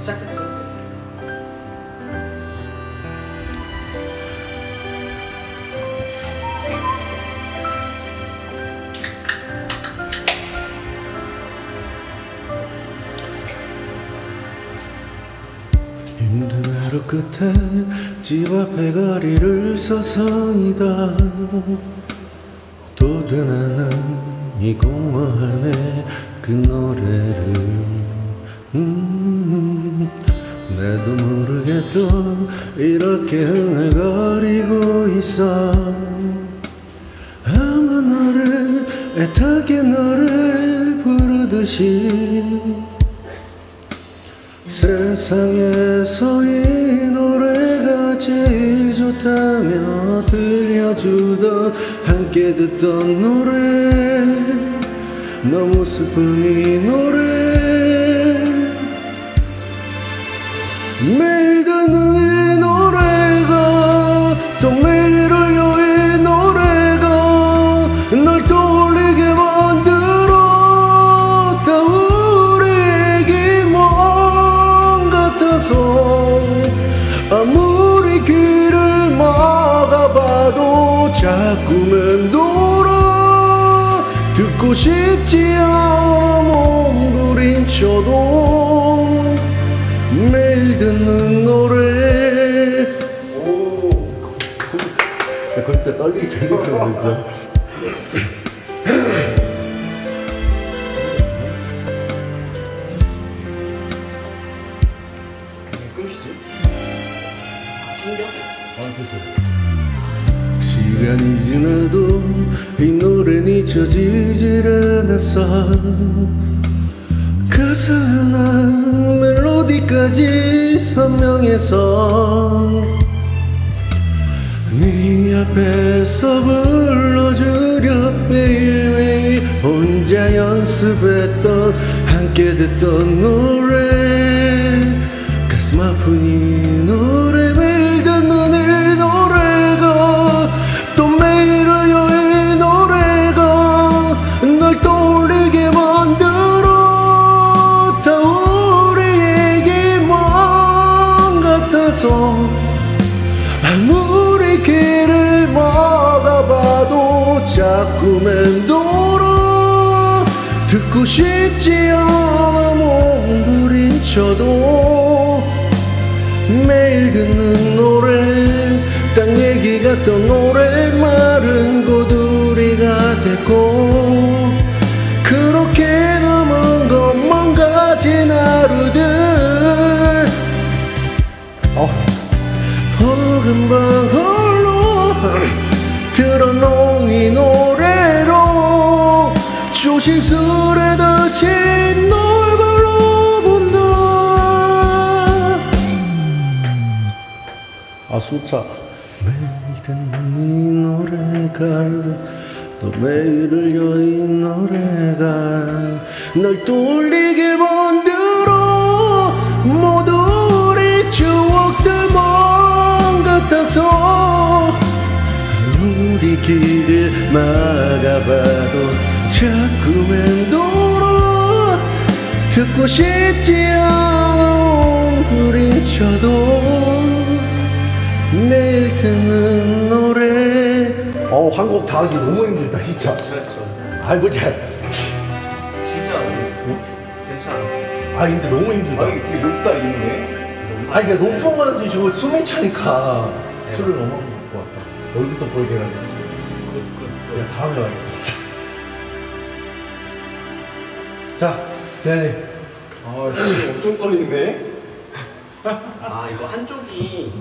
시작했어. 힘든 하루 끝에 집 앞에 거리를 서성이다 또 드나는 이 공허함에 그 노래를 음, 나도 모르게 또 이렇게 흥얼거리고 있어. 아마 너를 애타게 너를 부르듯이 세상에서 이 노래가 제일 좋다며 들려주던 함께 듣던 노래. 너무 슬픈 이 노래 매일 듣는 이 노래가 또 매일 울려 이 노래가 널 떠올리게 만들어. 다 우리에게 먼 같아서 아무리 길을 막아봐도 자꾸만 돌아 듣고 싶지 않아 몸부림쳐도 매일 듣는 노래. 오. 자, 그럼 진짜 떨리기 들리거든요 끊기지? 신기하 아, 됐어요. 시간이 지나도 이 노래는 잊혀지질 않았어. 가사 하나 멜로디까지 선명해서 네 앞에서 불러주려 매일매일 혼자 연습했던 함께 듣던 노래 가슴 아픈 이 노래 매일 듣는 이 노래가 또 매일 이 노래가 널 떠올리게 자꾸만 돌아 듣고 싶지 않아 몸부림쳐도 매일 듣는 노래 딴 얘기 같던 노래 심스레 다시 널 불러본다. 아 숨차. 매일 듣는 이 노래가 또 매일 울려 이 노래가 널 떠올리게 만들어. 모두 우리 추억들만 같아서 아무리 길을 막아봐도 자 돌아 듣고 싶지 않아 부림쳐도 매일 듣는 노래. 어 한곡 다 하기 너무 힘들다 진짜. 잘했어. 아이고 잘 진짜 괜찮았어. 아 근데 너무 힘들다. 아 이게 되게 높다 이게. 아 이게 높은 건지 저거 숨이 차니까 술을 너무 많이 먹고 왔다. 얼굴도 보이게 해가지고. 야 다음에 와야겠다 자 재현이 아, 힘이 엄청 떨리네. 아, 이거 한쪽이